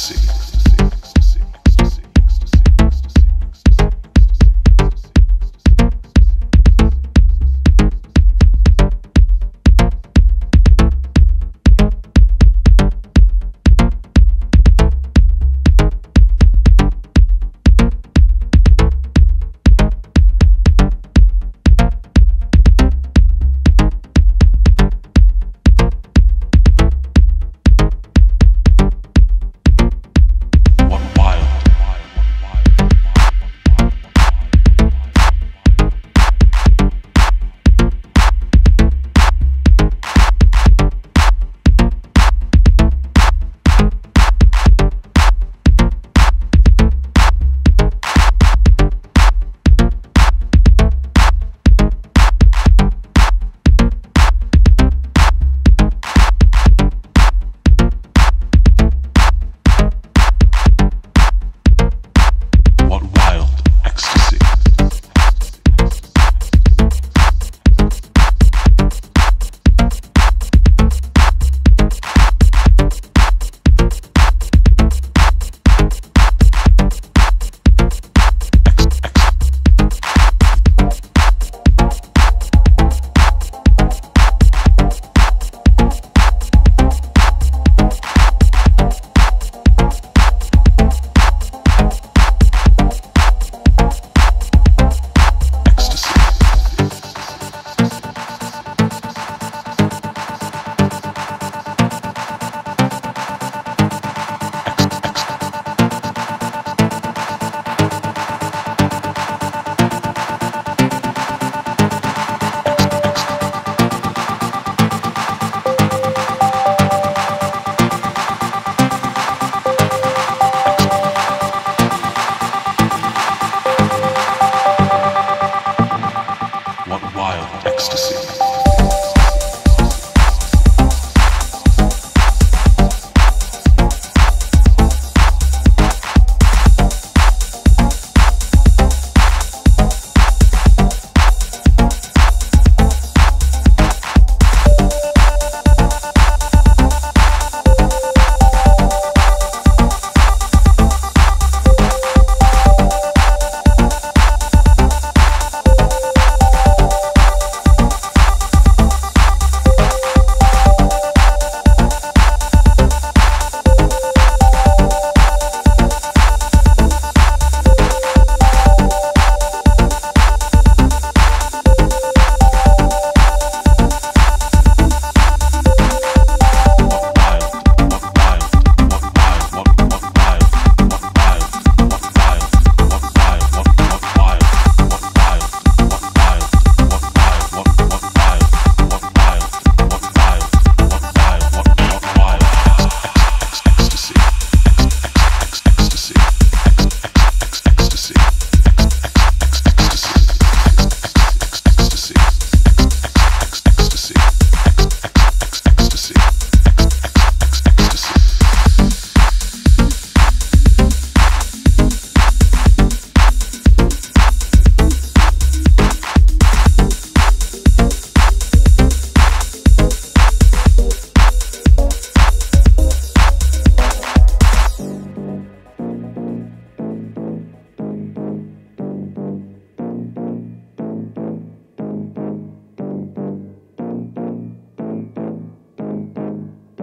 ecstasy.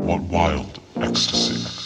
one wild ecstasy.